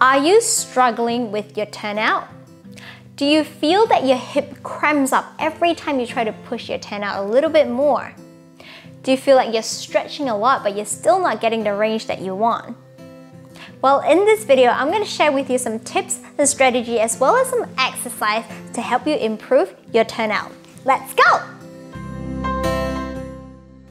Are you struggling with your turnout? Do you feel that your hip cramps up every time you try to push your turnout a little bit more? Do you feel like you're stretching a lot but you're still not getting the range that you want? Well, in this video, I'm going to share with you some tips and strategy as well as some exercise to help you improve your turnout. Let's go!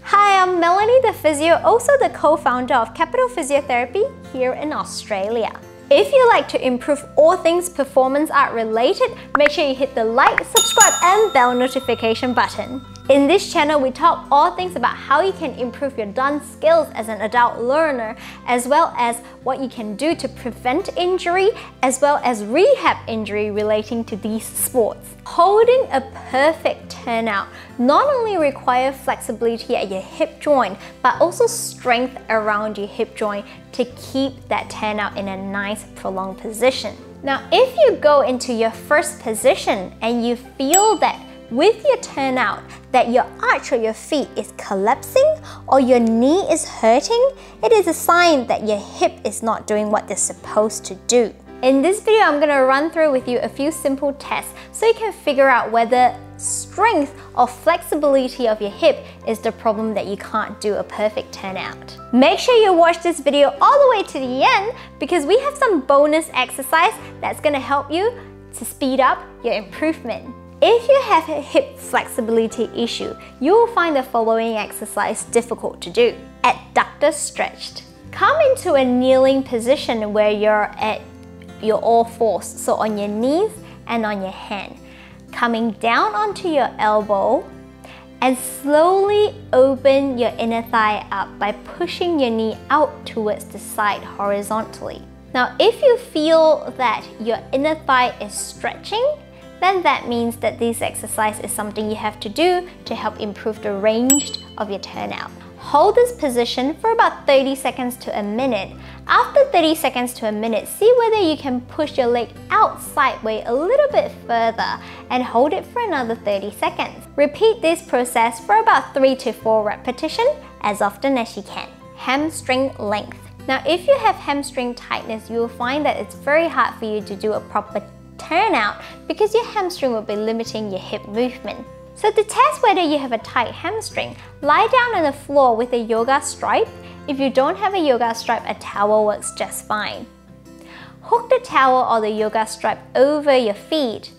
Hi, I'm Melanie the Physio, also the co-founder of Capital Physiotherapy here in Australia. If you like to improve all things performance art related, make sure you hit the like, subscribe and bell notification button. In this channel, we talk all things about how you can improve your dance skills as an adult learner, as well as what you can do to prevent injury, as well as rehab injury relating to these sports. Holding a perfect turnout not only requires flexibility at your hip joint, but also strength around your hip joint to keep that turnout in a nice prolonged position. Now, if you go into your first position and you feel that with your turnout that your arch or your feet is collapsing or your knee is hurting, it is a sign that your hip is not doing what they're supposed to do. In this video, I'm going to run through with you a few simple tests so you can figure out whether strength or flexibility of your hip is the problem that you can't do a perfect turnout. Make sure you watch this video all the way to the end because we have some bonus exercise that's going to help you to speed up your improvement. If you have a hip flexibility issue, you will find the following exercise difficult to do. Adductor stretched. Come into a kneeling position where you're at your all fours, so on your knees and on your hand. Coming down onto your elbow and slowly open your inner thigh up by pushing your knee out towards the side horizontally. Now, if you feel that your inner thigh is stretching, then that means that this exercise is something you have to do to help improve the range of your turnout. Hold this position for about 30 seconds to a minute. After 30 seconds to a minute, see whether you can push your leg out sideways a little bit further and hold it for another 30 seconds. Repeat this process for about 3 to 4 repetitions as often as you can. Hamstring length. Now if you have hamstring tightness, you will find that it's very hard for you to do a proper turnout because your hamstring will be limiting your hip movement. So to test whether you have a tight hamstring, lie down on the floor with a yoga stripe. If you don't have a yoga stripe, a towel works just fine. Hook the towel or the yoga stripe over your feet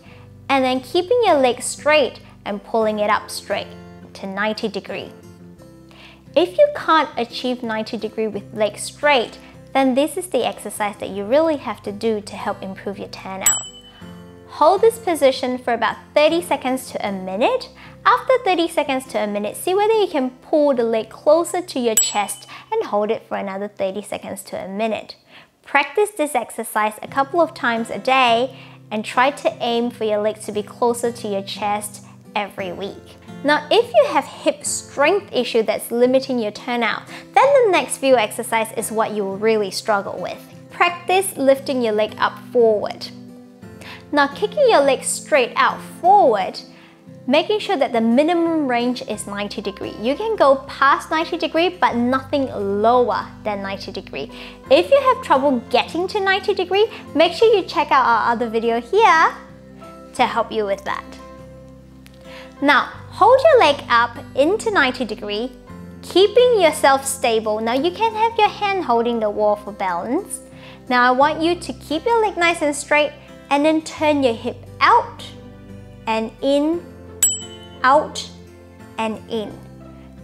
and then keeping your legs straight and pulling it up straight to 90 degree. If you can't achieve 90 degree with legs straight, then this is the exercise that you really have to do to help improve your turnout. Hold this position for about 30 seconds to a minute. After 30 seconds to a minute, see whether you can pull the leg closer to your chest and hold it for another 30 seconds to a minute. Practice this exercise a couple of times a day and try to aim for your legs to be closer to your chest every week. Now, if you have hip strength issue that's limiting your turnout, then the next few exercise is what you will really struggle with. Practice lifting your leg up forward. Now kicking your legs straight out forward, making sure that the minimum range is 90 degree. You can go past 90 degree, but nothing lower than 90 degree. If you have trouble getting to 90 degree, make sure you check out our other video here to help you with that. Now, hold your leg up into 90 degree, keeping yourself stable. Now you can have your hand holding the wall for balance. Now I want you to keep your leg nice and straight and then turn your hip out and in, out and in.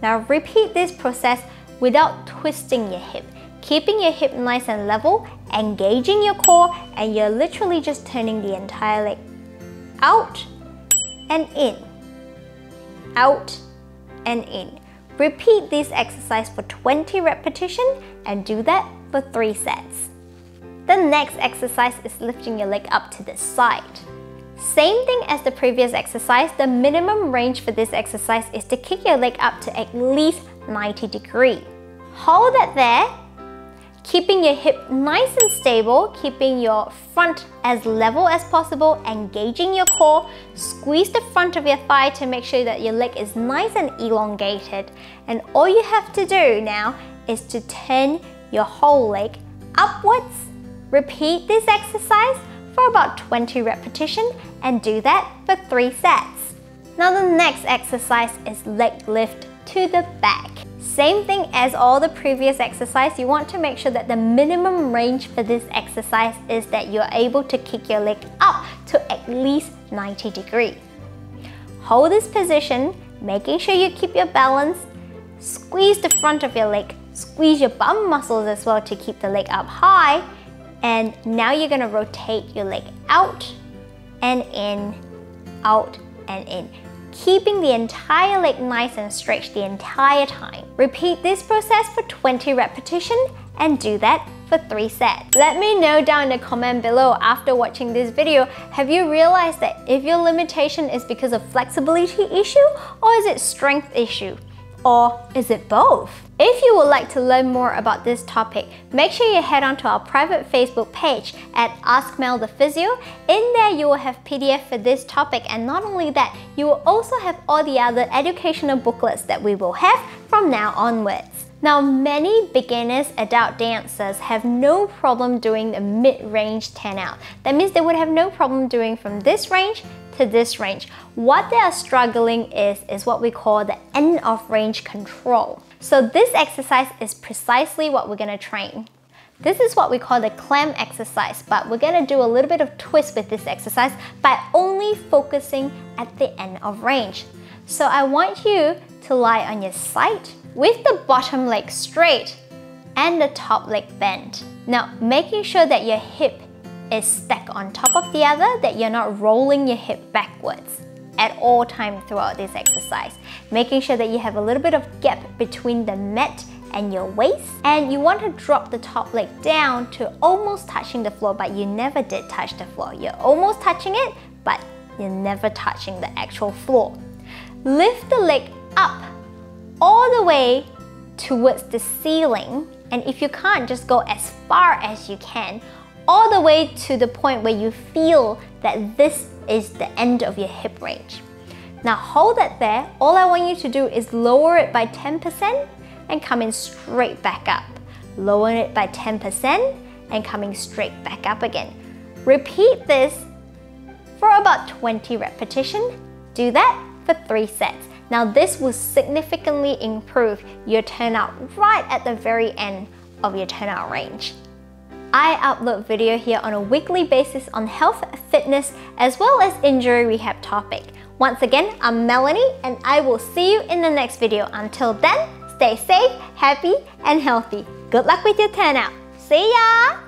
Now repeat this process without twisting your hip, keeping your hip nice and level, engaging your core, and you're literally just turning the entire leg out and in, out and in. Repeat this exercise for 20 repetitions and do that for 3 sets. Next exercise is lifting your leg up to the side. Same thing as the previous exercise, the minimum range for this exercise is to kick your leg up to at least 90 degree. Hold that there, keeping your hip nice and stable, keeping your front as level as possible, engaging your core, squeeze the front of your thigh to make sure that your leg is nice and elongated. And all you have to do now is to turn your whole leg upwards Repeat this exercise for about 20 repetitions and do that for 3 sets. Now the next exercise is leg lift to the back. Same thing as all the previous exercise, you want to make sure that the minimum range for this exercise is that you're able to kick your leg up to at least 90 degree. Hold this position, making sure you keep your balance, squeeze the front of your leg, squeeze your bum muscles as well to keep the leg up high, and now you're gonna rotate your leg out and in, out and in keeping the entire leg nice and stretched the entire time. Repeat this process for 20 repetitions and do that for 3 sets. Let me know down in the comment below after watching this video, have you realized that if your limitation is because of flexibility issue or is it strength issue? Or is it both? If you would like to learn more about this topic, make sure you head on to our private Facebook page at Ask Mel the Physio. In there, you will have PDF for this topic, and not only that, you will also have all the other educational booklets that we will have from now onwards. Now, many beginners adult dancers have no problem doing the mid-range turnout. That means they would have no problem doing from this range to this range. What they are struggling is, is what we call the end of range control. So this exercise is precisely what we're gonna train. This is what we call the clam exercise, but we're gonna do a little bit of twist with this exercise by only focusing at the end of range. So I want you to lie on your side with the bottom leg straight and the top leg bent. Now, making sure that your hip is stacked on top of the other, that you're not rolling your hip backwards at all time throughout this exercise. Making sure that you have a little bit of gap between the mat and your waist. And you want to drop the top leg down to almost touching the floor, but you never did touch the floor. You're almost touching it, but you're never touching the actual floor. Lift the leg up all the way towards the ceiling. And if you can't, just go as far as you can all the way to the point where you feel that this is the end of your hip range. Now hold it there. All I want you to do is lower it by 10% and coming straight back up. Lower it by 10% and coming straight back up again. Repeat this for about 20 repetitions. Do that for three sets. Now this will significantly improve your turnout right at the very end of your turnout range. I upload video here on a weekly basis on health, fitness, as well as injury rehab topic. Once again, I'm Melanie and I will see you in the next video. Until then, stay safe, happy, and healthy. Good luck with your turnout. See ya!